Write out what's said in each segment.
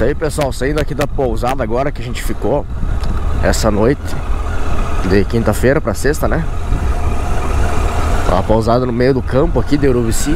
Isso aí, pessoal, saindo aqui da pousada agora que a gente ficou essa noite de quinta-feira para sexta, né? Uma pousada no meio do campo aqui de Urubici.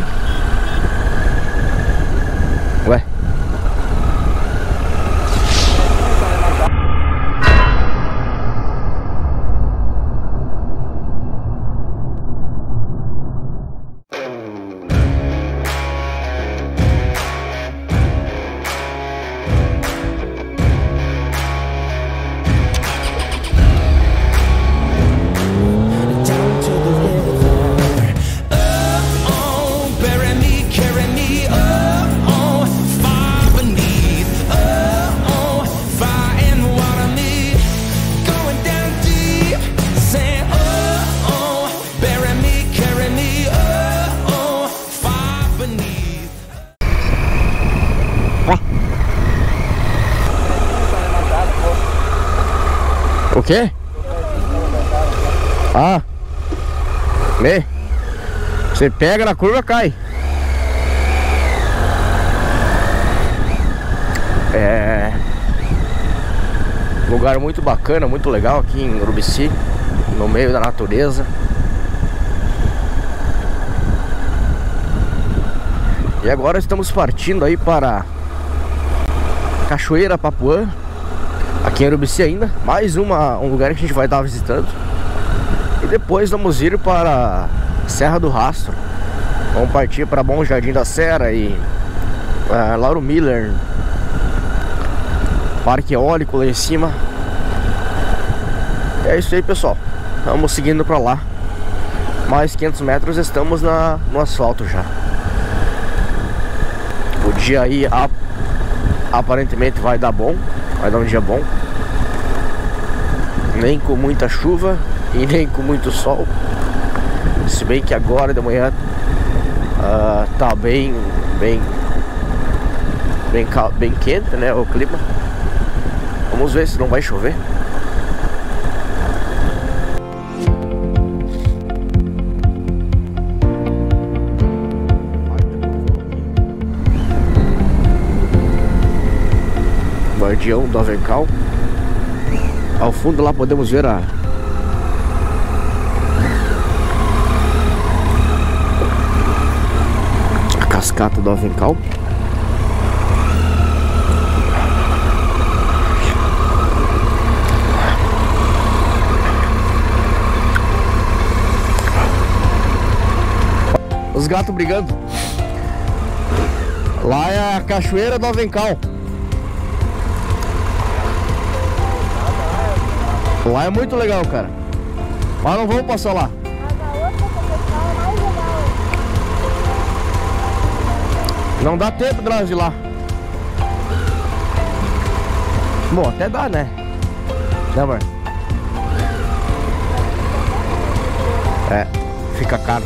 O quê? Ah. Lê. Você pega na curva, cai. É. Lugar muito bacana, muito legal aqui em Urubici, no meio da natureza. E agora estamos partindo aí para Cachoeira Papuã, aqui em Urubici ainda. Mais uma, um lugar que a gente vai estar visitando. E depois vamos ir para Serra do Rastro. Vamos partir para Bom Jardim da Serra e eh, Lauro Miller. Parque eólico lá em cima. É isso aí, pessoal. Vamos seguindo para lá. Mais 500 metros estamos na, no asfalto já. O dia aí ap- aparentemente vai dar bom. Vai dar um dia bom. Nem com muita chuva e nem com muito sol. Se bem que agora de manhã ah, tá bem, bem, bem, bem quente, né? O clima. Vamos ver se não vai chover. Guardião do Avencal. Ao fundo lá podemos ver a cascata do Avencal. Os gatos brigando. Lá é a cachoeira do Avencal. Lá é muito legal, cara. Mas não vamos passar lá. Não dá tempo de nós ir lá. Bom, até dá, né? Né, amor? É, fica caro.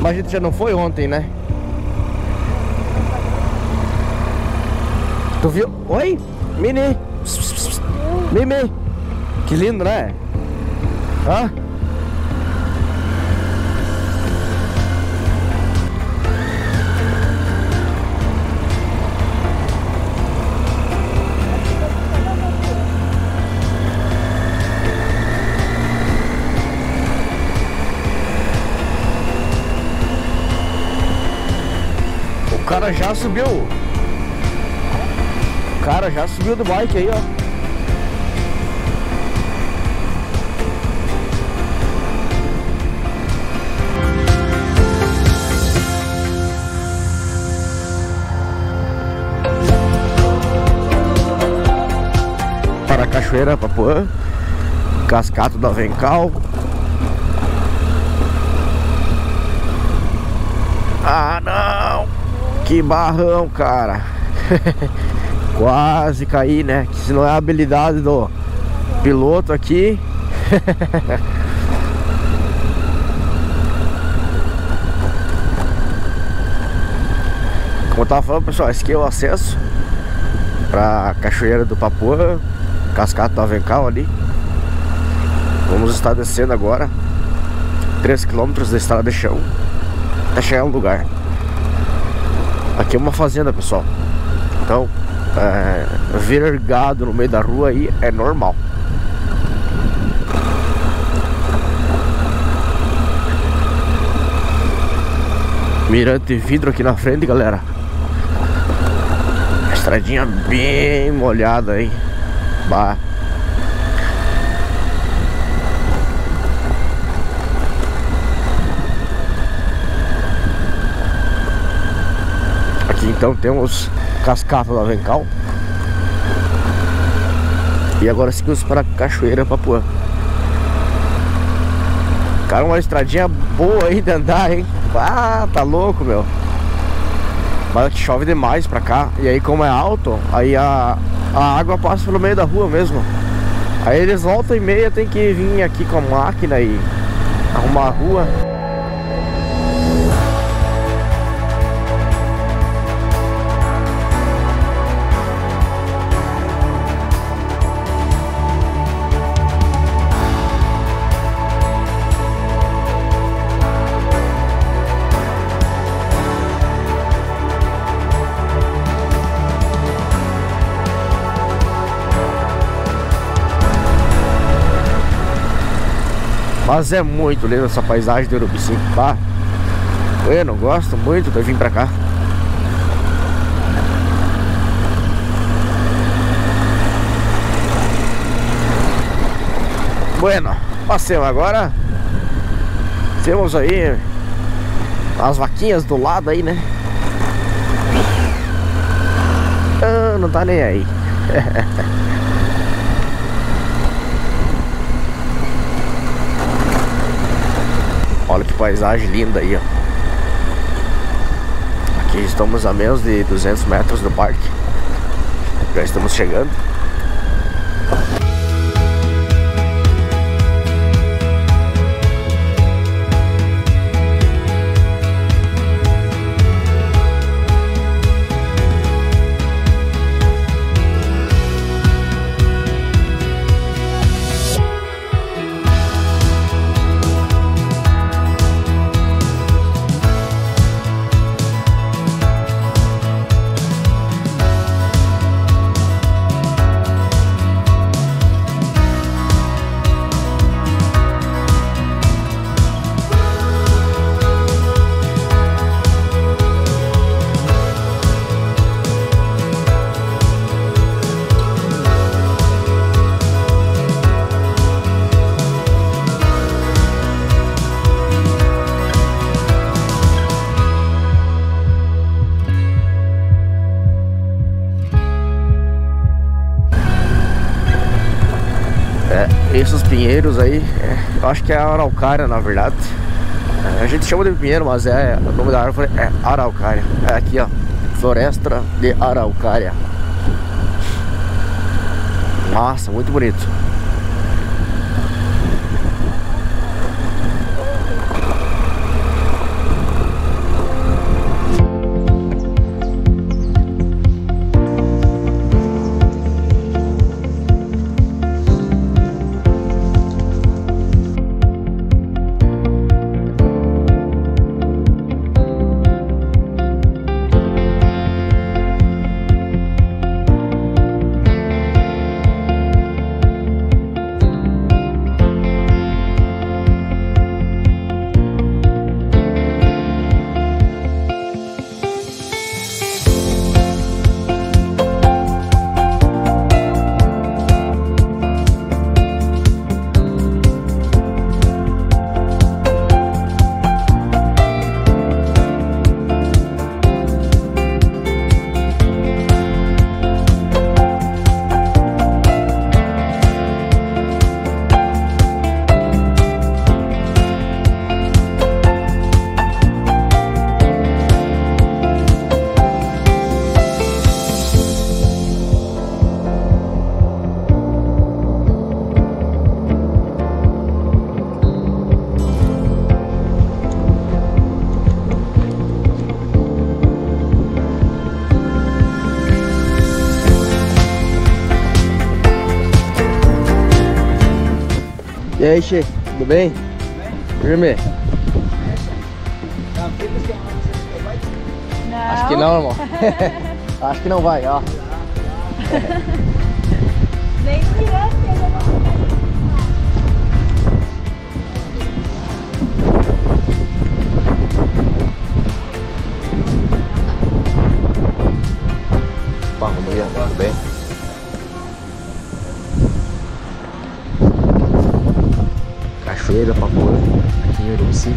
Mas a gente já não foi ontem, né? Tu viu? Oi? Mini! Mimi! Que lindo, né? Hã? O cara já subiu. O cara já subiu do bike aí, ó. Cachoeira Papuã, Cascata do Avencal. Ah, não! Que barrão, cara! Quase caí, né? Que se não é a habilidade do piloto aqui. Como eu tava falando, pessoal, esse aqui é o acesso pra Cachoeira do Papuã, Cascata do Avencal ali. Vamos estar descendo agora 3 km da estrada de chão até chegar no lugar. Aqui é uma fazenda, pessoal. Então, é, no meio da rua aí é normal. Mirante vidro aqui na frente, galera. Estradinha bem molhada, hein? Aqui então temos cascata do Avencal. E agora seguimos para Cachoeira Papuã. Cara, uma estradinha boa aí de andar, hein? Ah, tá louco, meu. Mas chove demais pra cá. E aí como é alto, aí a, a água passa pelo meio da rua mesmo. Aí eles voltam e meia tem que vir aqui com a máquina e arrumar a rua. Mas é muito linda essa paisagem do Urubici, tá? Bueno, gosto muito de vir pra cá. Bueno, passemos agora. Temos aí as vaquinhas do lado aí, né? Ah, não tá nem aí. Olha que paisagem linda aí, ó. Aqui estamos a menos de 200 metros do parque. Já estamos chegando. Pinheiros aí, é, eu acho que é araucária na verdade. É, a gente chama de pinheiro, mas é o nome da árvore é araucária. É aqui, ó, floresta de araucária. Massa, muito bonito. E aí, Che, tudo bem? Firme? Não. Acho que não, irmão. Acho que não vai, ó. Nem criança. Bom dia, tudo bem? Cachoeira, Papuã, aqui em Urubici.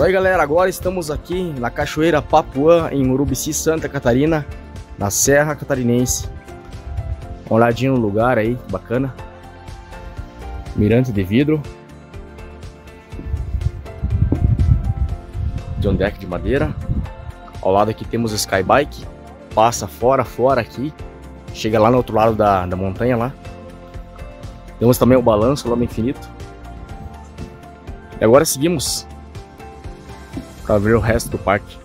Isso aí, galera. Agora estamos aqui na Cachoeira Papuã, em Urubici, Santa Catarina, na Serra Catarinense. Uma olhadinha no lugar aí, bacana. Mirante de vidro. John Deck de madeira. Ao lado aqui temos o Skybike. Passa fora, fora aqui. Chega lá no outro lado da, da montanha lá. Temos também o balanço, o lama infinito. E agora seguimos para ver o resto do parque.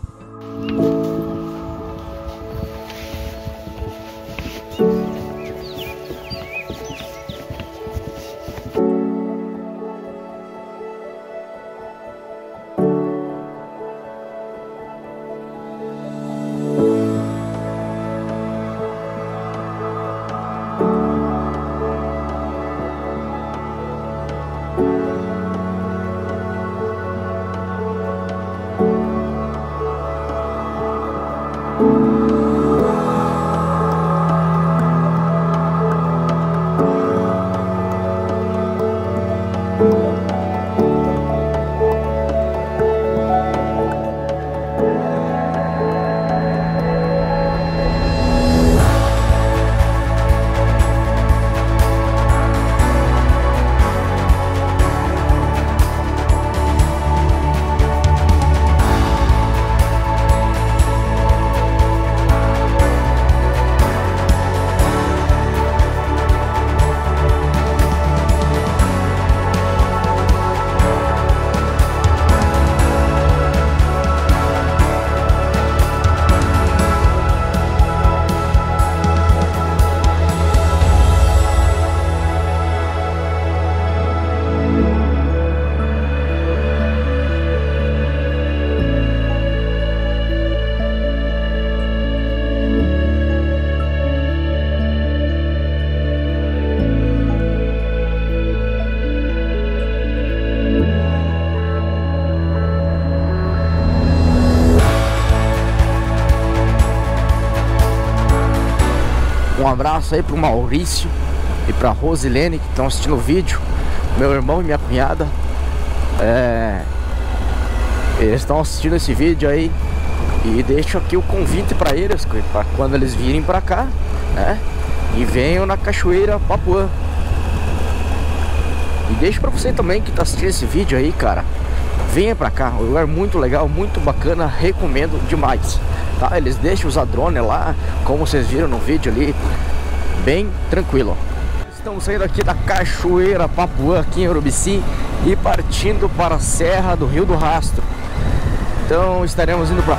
Um abraço aí pro Maurício e pra Rosilene que estão assistindo o vídeo. Meu irmão e minha cunhada. É... Eles estão assistindo esse vídeo aí e deixo aqui o convite para eles, para quando eles virem para cá, né? E venham na Cachoeira Papuã. E deixo para você também que tá assistindo esse vídeo aí, cara. Venha pra cá, um lugar muito legal, muito bacana, recomendo demais. Tá? Eles deixam usar drone lá, como vocês viram no vídeo ali, bem tranquilo. Estamos saindo aqui da Cachoeira Papuã, aqui em Urubici, e partindo para a Serra do Rio do Rastro. Então estaremos indo para